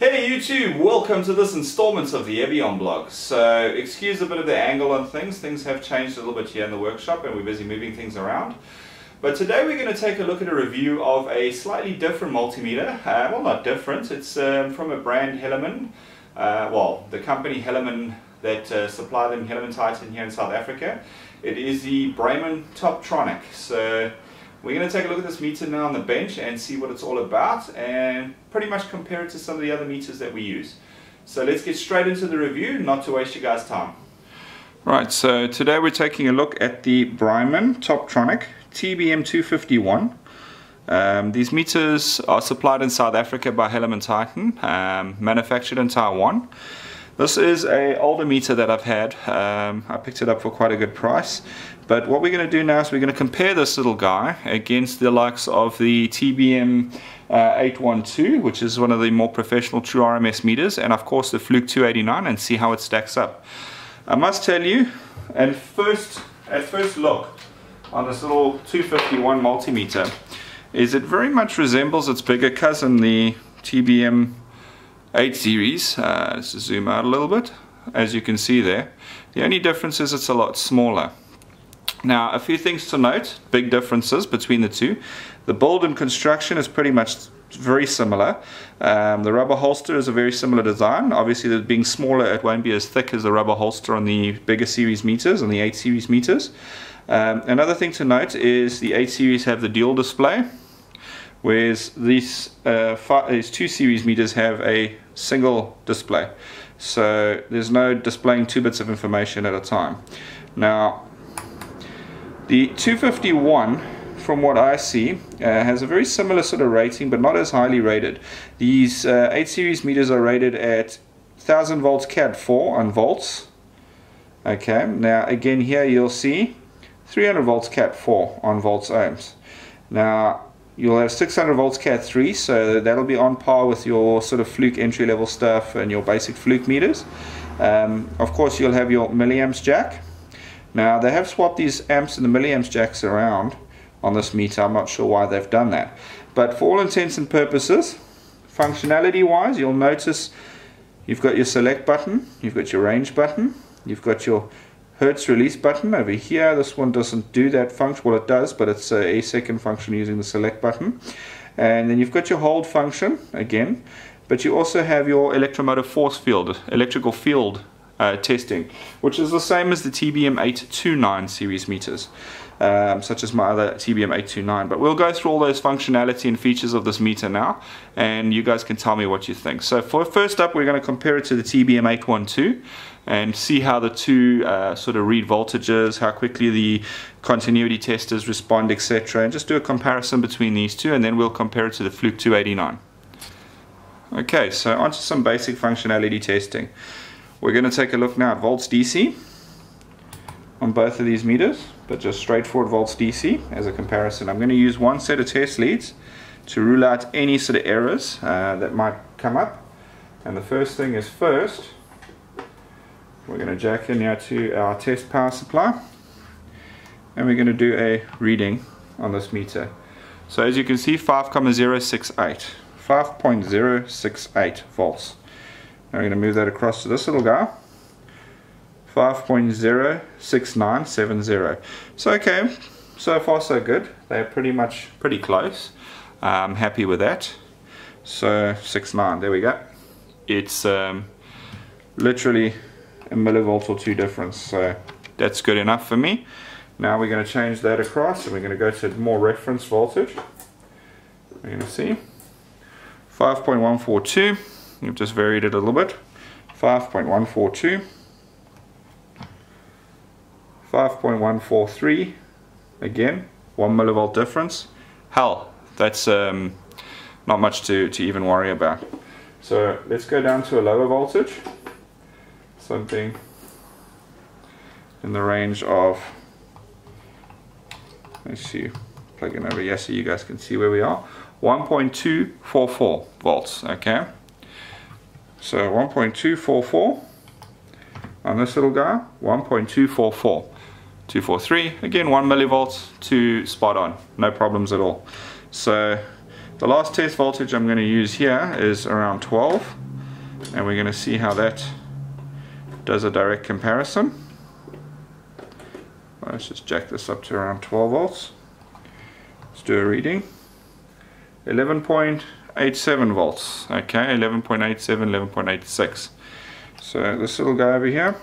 Hey YouTube, welcome to this installment of the Evian blog. So excuse a bit of the angle on things, things have changed a little bit here in the workshop and we're busy moving things around. But today we're going to take a look at a review of a slightly different multimeter. Uh, well not different, it's um, from a brand Helaman. Uh, well, the company Helaman that uh, supply them Helaman Titan here in South Africa. It is the Brymen Toptronic. So we're going to take a look at this meter now on the bench and see what it's all about and pretty much compare it to some of the other meters that we use. So let's get straight into the review, not to waste you guys time. Right, so today we're taking a look at the Brymen Toptronic TBM251. Um, these meters are supplied in South Africa by Helaman Titan, um, manufactured in Taiwan. This is a older meter that I've had. Um, I picked it up for quite a good price. But what we're going to do now is we're going to compare this little guy against the likes of the TBM uh, 812, which is one of the more professional true RMS meters, and of course the Fluke 289, and see how it stacks up. I must tell you, and first, at first look on this little 251 multimeter, is it very much resembles its bigger cousin, the TBM 8 series. Uh, let's zoom out a little bit. As you can see there, the only difference is it's a lot smaller. Now, a few things to note, big differences between the two. The build and construction is pretty much very similar. Um, the rubber holster is a very similar design. Obviously, being smaller, it won't be as thick as the rubber holster on the bigger series meters, on the 8 series meters. Um, another thing to note is the 8 series have the dual display whereas these, uh, five, these two series meters have a single display. So there's no displaying two bits of information at a time. Now, the 251, from what I see, uh, has a very similar sort of rating, but not as highly rated. These uh, 8 series meters are rated at 1000 volts Cat 4 on volts. Okay, now again here you'll see 300 volts Cat 4 on volts ohms. Now You'll have 600 volts Cat 3, so that'll be on par with your sort of Fluke entry level stuff and your basic Fluke meters. Um, of course, you'll have your milliamps jack. Now, they have swapped these amps and the milliamps jacks around on this meter. I'm not sure why they've done that. But for all intents and purposes, functionality wise, you'll notice you've got your select button, you've got your range button, you've got your Hertz release button over here. This one doesn't do that function. Well, it does, but it's a, second function using the select button. And then you've got your hold function again, but you also have your electromotive force field, electrical field uh, testing, which is the same as the TBM 829 series meters um, such as my other TBM829. But we'll go through all those functionality and features of this meter now, and you guys can tell me what you think. So for first up, we're going to compare it to the TBM812 and see how the two uh, sort of read voltages, how quickly the continuity testers respond, etc. And just do a comparison between these two, and then we'll compare it to the Fluke 289. Okay, so onto some basic functionality testing. We're going to take a look now at volts DC on both of these meters, but just straightforward volts DC as a comparison. I'm going to use one set of test leads to rule out any sort of errors uh, that might come up. And the first thing is first, we're going to jack in now to our test power supply and we're going to do a reading on this meter. So as you can see 5,068, 5.068 volts. Now we're going to move that across to this little guy 5.06970. So okay, so far so good. They're pretty much pretty close. I'm happy with that. So 6.9, there we go. It's um, literally a millivolt or two difference. So that's good enough for me. Now we're going to change that across and we're going to go to more reference voltage. We're going to see 5.142. We've just varied it a little bit. 5.142. 5.143 again 1 millivolt difference. Hell that's um, not much to, to even worry about. So let's go down to a lower voltage. Something in the range of let's see plug in over here so you guys can see where we are. 1.244 volts okay so 1.244 on this little guy 1.244 243 again 1 millivolts to spot on no problems at all so the last test voltage I'm going to use here is around 12 and we're going to see how that does a direct comparison. Let's just jack this up to around 12 volts. Let's do a reading. 11.87 volts. Okay, 11.87, 11.86. So this little guy over here,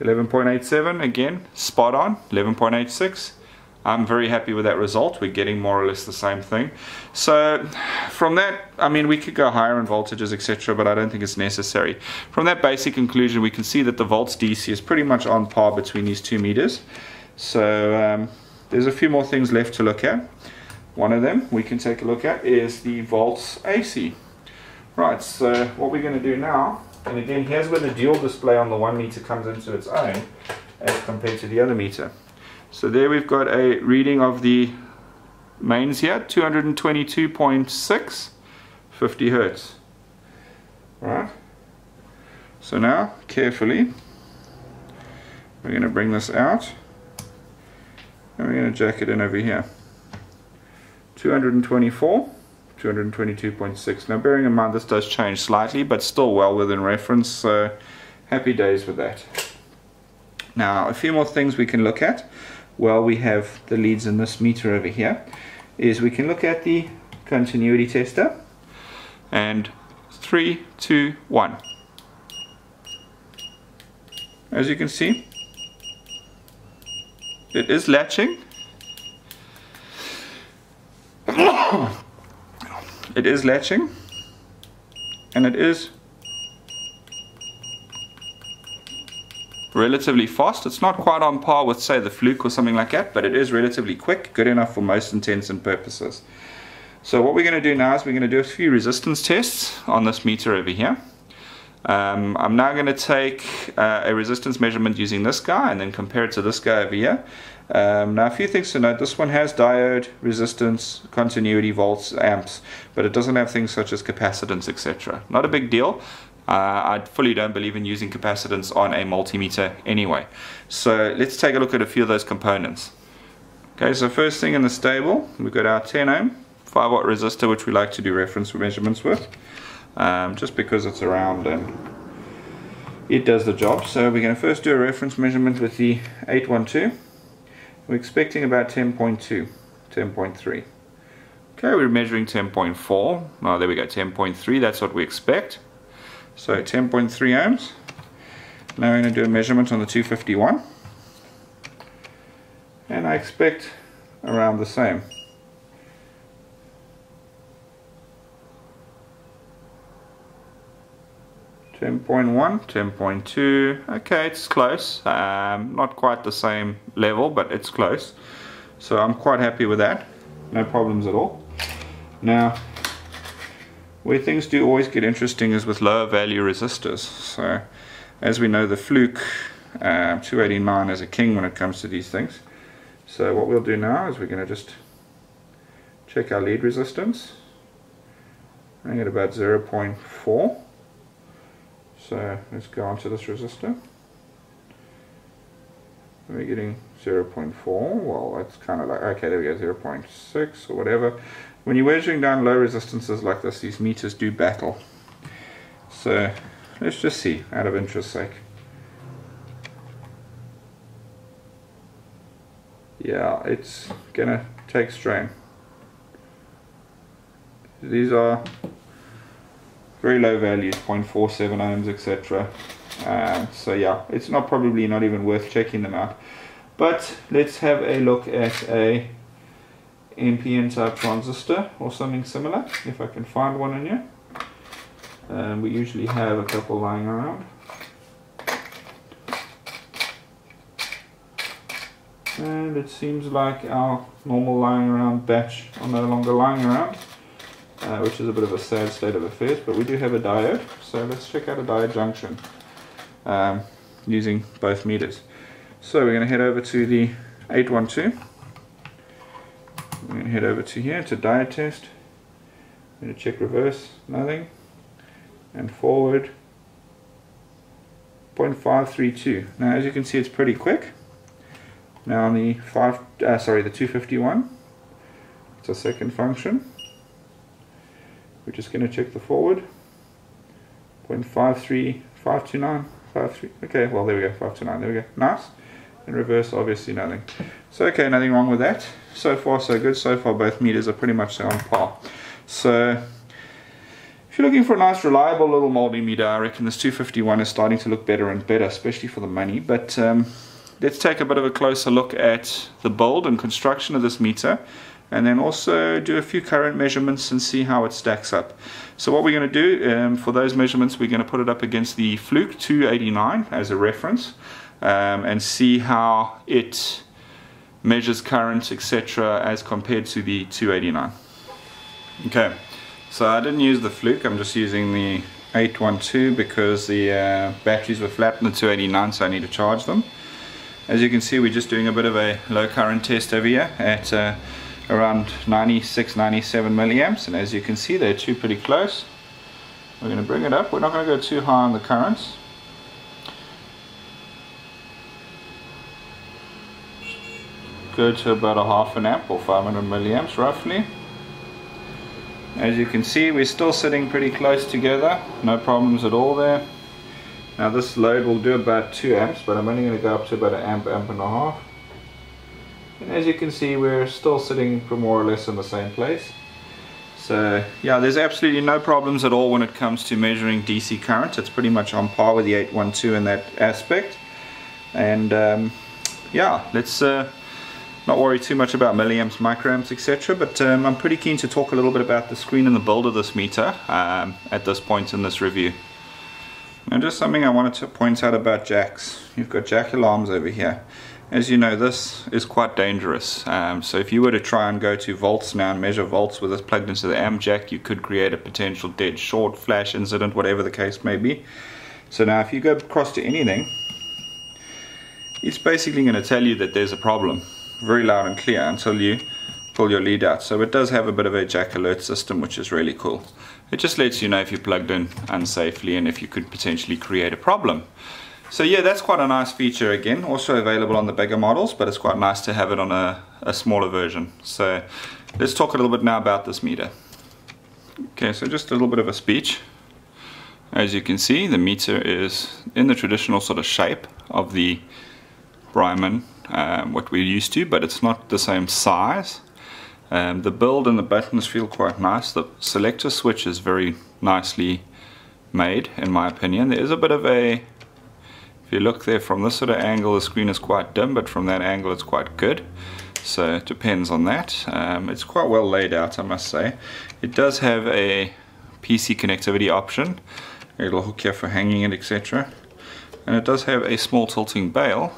11.87 again, spot on, 11.86. I'm very happy with that result. We're getting more or less the same thing. So from that, I mean, we could go higher in voltages, etc., but I don't think it's necessary. From that basic conclusion, we can see that the volts DC is pretty much on par between these two meters. So um, there's a few more things left to look at. One of them we can take a look at is the volts AC. Right, so what we're going to do now, and again, here's where the dual display on the one meter comes into its own as compared to the other meter. So there we've got a reading of the mains here, 222.6, 50 hertz. Right. So now, carefully, we're going to bring this out, and we're going to jack it in over here. 224, 222.6. Now bearing in mind this does change slightly, but still well within reference, so happy days with that. Now, a few more things we can look at while we have the leads in this meter over here is we can look at the continuity tester and three, two, one. As you can see, it is latching. It is latching and it is relatively fast. It's not quite on par with say the Fluke or something like that, but it is relatively quick, good enough for most intents and purposes. So what we're going to do now is we're going to do a few resistance tests on this meter over here. Um, I'm now going to take uh, a resistance measurement using this guy and then compare it to this guy over here. Um, now a few things to note, this one has diode, resistance, continuity, volts, amps, but it doesn't have things such as capacitance, etc. Not a big deal, uh, I fully don't believe in using capacitance on a multimeter anyway. So let's take a look at a few of those components. Okay, so first thing in the stable, we've got our 10 ohm 5 watt resistor which we like to do reference measurements with. Um, just because it's around and it does the job. So we're going to first do a reference measurement with the 812. We're expecting about 10.2, 10.3. Okay, we're measuring 10.4. Oh, there we go, 10.3, that's what we expect. So 10.3 ohms. Now we're going to do a measurement on the 251. And I expect around the same. Ten point one, ten point two. Okay, it's close. Um, not quite the same level, but it's close. So I'm quite happy with that. No problems at all. Now, where things do always get interesting is with lower value resistors. So as we know the Fluke uh, 289 is a king when it comes to these things. So what we'll do now is we're going to just check our lead resistance. I get about 0.4. So let's uh, go onto this resistor. We're getting 0.4, well that's kind of like, okay there we go, 0.6 or whatever. When you're measuring down low resistances like this, these meters do battle. So let's just see, out of interest sake. Yeah, it's gonna take strain. These are very low values, 0.47 ohms, etc. Uh, so yeah, it's not probably not even worth checking them out. But let's have a look at a NPN type transistor or something similar if I can find one in here um, we usually have a couple lying around and it seems like our normal lying around batch are no longer lying around uh, which is a bit of a sad state of affairs but we do have a diode so let's check out a diode junction um, using both meters so we're going to head over to the 812 I'm going to head over to here to diode test. I'm going to check reverse, nothing. And forward, 0.532. Now as you can see it's pretty quick. Now on the five, uh, sorry, the 251, it's a second function. Just going to check the forward. 0.53, 529, 53. Okay, well there we go, 529. There we go. Nice. In reverse, obviously nothing. So okay, nothing wrong with that. So far so good. So far both meters are pretty much on par. So if you're looking for a nice reliable little multimeter, I reckon this 251 is starting to look better and better, especially for the money. But um, let's take a bit of a closer look at the build and construction of this meter and then also do a few current measurements and see how it stacks up. So what we're going to do um, for those measurements we're going to put it up against the Fluke 289 as a reference um, and see how it measures current etc as compared to the 289. Okay. So I didn't use the Fluke, I'm just using the 812 because the uh, batteries were flat in the 289 so I need to charge them. As you can see we're just doing a bit of a low current test over here at uh, around 96, 97 milliamps and as you can see they're two pretty close. We're going to bring it up, we're not going to go too high on the currents. Go to about a half an amp or 500 milliamps roughly. As you can see we're still sitting pretty close together, no problems at all there. Now this load will do about 2 amps but I'm only going to go up to about an amp, amp and a half. And as you can see we're still sitting for more or less in the same place. So yeah there's absolutely no problems at all when it comes to measuring DC current. It's pretty much on par with the 812 in that aspect. And um, yeah let's uh, not worry too much about milliamps, microamps, etc. But um, I'm pretty keen to talk a little bit about the screen and the build of this meter um, at this point in this review. Now just something I wanted to point out about jacks. You've got jack alarms over here. As you know this is quite dangerous. Um, so if you were to try and go to volts now and measure volts with this plugged into the amp jack you could create a potential dead short, flash incident, whatever the case may be. So now if you go across to anything it's basically going to tell you that there's a problem very loud and clear until you pull your lead out. So it does have a bit of a jack alert system which is really cool. It just lets you know if you're plugged in unsafely and if you could potentially create a problem. So yeah, that's quite a nice feature again, also available on the bigger models, but it's quite nice to have it on a, a smaller version. So let's talk a little bit now about this meter. Okay, so just a little bit of a speech. As you can see, the meter is in the traditional sort of shape of the Brymen um, what we're used to, but it's not the same size. Um, the build and the buttons feel quite nice. The selector switch is very nicely made, in my opinion. There is a bit of a, you look there from this sort of angle, the screen is quite dim, but from that angle it's quite good. So it depends on that. Um, it's quite well laid out, I must say. It does have a PC connectivity option. A little hook here for hanging it, etc. And it does have a small tilting bail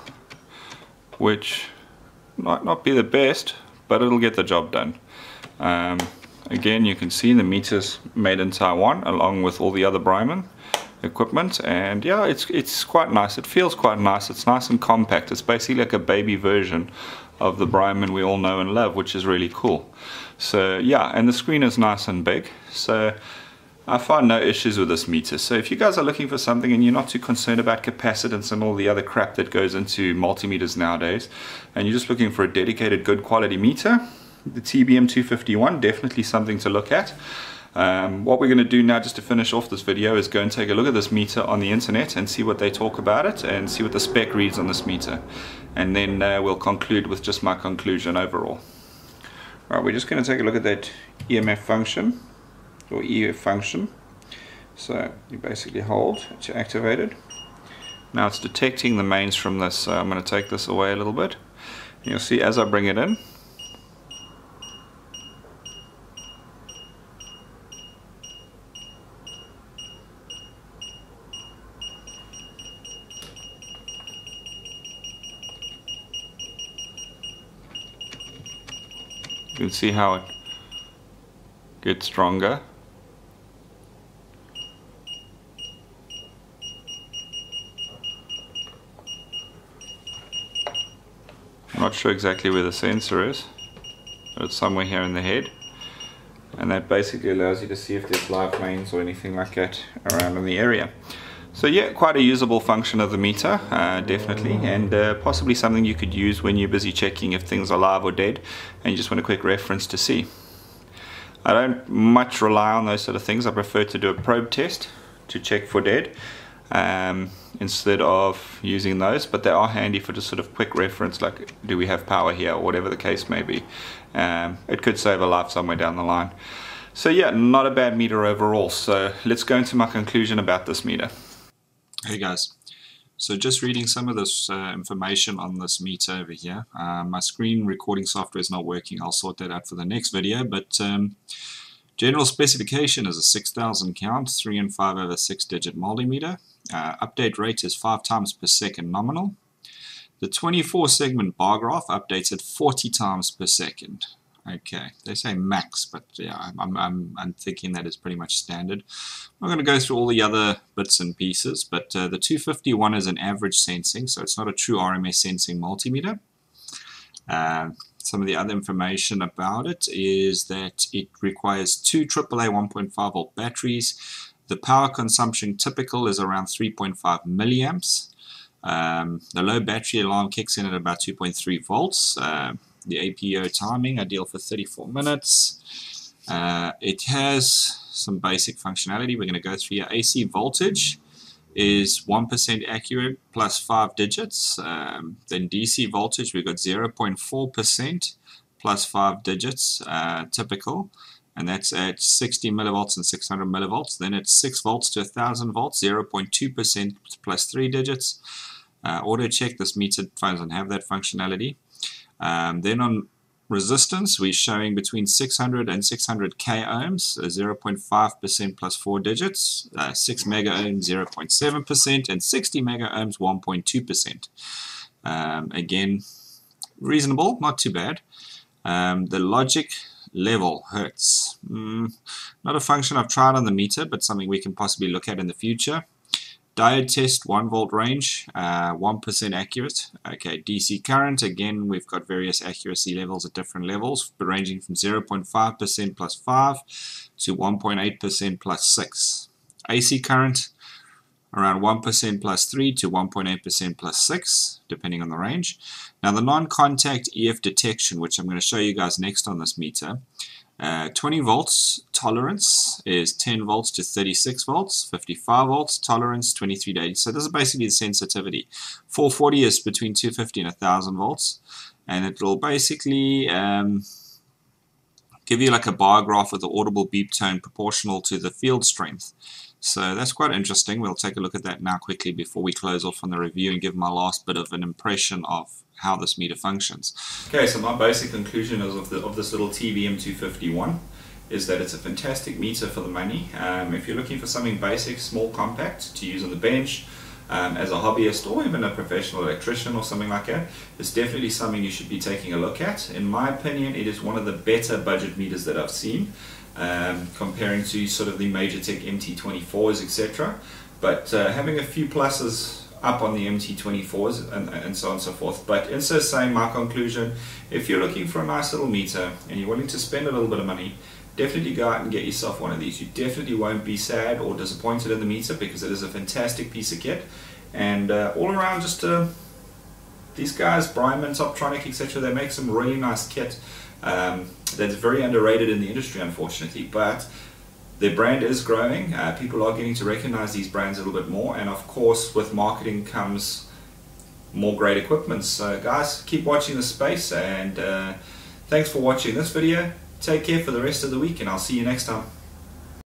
which might not be the best but it'll get the job done um, again you can see the meters made in Taiwan along with all the other Brymen equipment and yeah it's it's quite nice. It feels quite nice. It's nice and compact. It's basically like a baby version of the Brymen we all know and love which is really cool. So yeah and the screen is nice and big. So I find no issues with this meter. So if you guys are looking for something and you're not too concerned about capacitance and all the other crap that goes into multimeters nowadays, and you're just looking for a dedicated good quality meter, the TBM 251 definitely something to look at. Um, what we're going to do now just to finish off this video is go and take a look at this meter on the internet and see what they talk about it and see what the spec reads on this meter. And then uh, we'll conclude with just my conclusion overall. Alright, we're just going to take a look at that EMF function or EF function. So you basically hold to activate it. Now it's detecting the mains from this, so I'm going to take this away a little bit. And you'll see as I bring it in, you can see how it gets stronger I'm not sure exactly where the sensor is, but it's somewhere here in the head. And that basically allows you to see if there's live mains or anything like that around in the area. So yeah, quite a usable function of the meter, uh, definitely, and uh, possibly something you could use when you're busy checking if things are live or dead, and you just want a quick reference to see. I don't much rely on those sort of things, I prefer to do a probe test, to check for dead um, instead of using those but they are handy for just sort of quick reference like do we have power here or whatever the case may be. Um, it could save a life somewhere down the line. So yeah not a bad meter overall. So let's go into my conclusion about this meter hey guys so just reading some of this uh, information on this meter over here uh, my screen recording software is not working I'll sort that out for the next video but um, General specification is a 6000 count, 3 and 5 over 6 digit multimeter. Uh, update rate is 5 times per second nominal. The 24 segment bar graph updates at 40 times per second. Okay, they say max, but yeah, I'm, I'm, I'm thinking that is pretty much standard. I'm going to go through all the other bits and pieces, but uh, the 251 is an average sensing, so it's not a true RMS sensing multimeter. Uh, some of the other information about it is that it requires two AAA 1.5 volt batteries the power consumption typical is around 3.5 milliamps. Um, the low battery alarm kicks in at about 2.3 volts. Uh, the APO timing ideal for 34 minutes. Uh, it has some basic functionality. We're going to go through your AC voltage is 1% accurate plus 5 digits. Um, then DC voltage, we've got 0.4% plus 5 digits, uh, typical and that's at 60 millivolts and 600 millivolts. Then it's 6 volts to 1000 volts, 0.2% plus 3 digits. Uh, auto check, this meter doesn't have that functionality. Um, then on resistance, we're showing between 600 and 600 k ohms, 0.5% plus 4 digits, uh, 6 mega ohms 0.7%, and 60 mega ohms 1.2%. Um, again, reasonable, not too bad. Um, the logic level hertz. Mm, not a function I've tried on the meter, but something we can possibly look at in the future. Diode test 1 volt range, 1% uh, accurate. Okay, DC current, again we've got various accuracy levels at different levels, but ranging from 0.5% plus 5 to 1.8% plus 6. AC current, around 1% plus 3 to 1.8% plus 6, depending on the range. Now the non-contact EF detection, which I'm going to show you guys next on this meter, uh, 20 volts tolerance is 10 volts to 36 volts, 55 volts tolerance 23 to 80. So this is basically the sensitivity. 440 is between 250 and 1000 volts, and it will basically um, give you like a bar graph with the audible beep tone proportional to the field strength. So that's quite interesting. We'll take a look at that now quickly before we close off on the review and give my last bit of an impression of how this meter functions. Okay, so my basic conclusion is of, the, of this little TBM251 is that it's a fantastic meter for the money. Um, if you're looking for something basic, small, compact to use on the bench, um, as a hobbyist or even a professional electrician or something like that, it's definitely something you should be taking a look at. In my opinion, it is one of the better budget meters that I've seen, um, comparing to sort of the Major Tech MT24s, etc. But uh, having a few pluses up on the MT24s and, and so on and so forth. But in so saying, my conclusion, if you're looking for a nice little meter and you're willing to spend a little bit of money, definitely go out and get yourself one of these. You definitely won't be sad or disappointed in the meter because it is a fantastic piece of kit. And uh, all around, just uh, these guys, Brymen, Toptronic, etc., they make some really nice kit um, that's very underrated in the industry, unfortunately. But their brand is growing. Uh, people are getting to recognize these brands a little bit more. And of course, with marketing comes more great equipment. So, guys, keep watching the space. And uh, thanks for watching this video. Take care for the rest of the week, and I'll see you next time.